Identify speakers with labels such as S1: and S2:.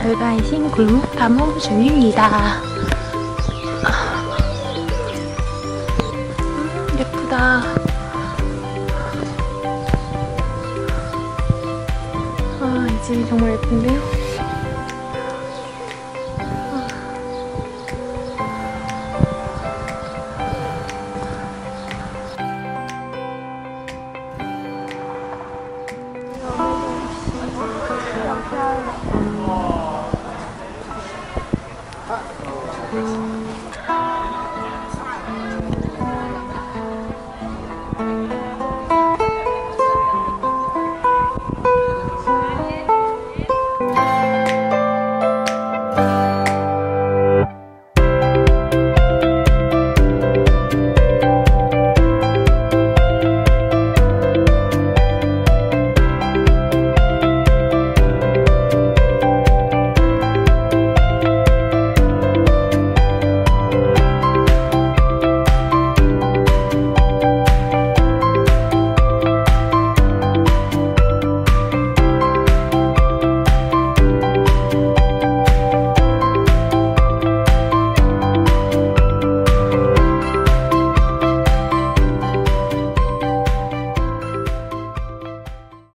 S1: 불가이신 골목 탐험 중입니다. 음, 예쁘다. 아, 이 집이 정말 예쁜데요?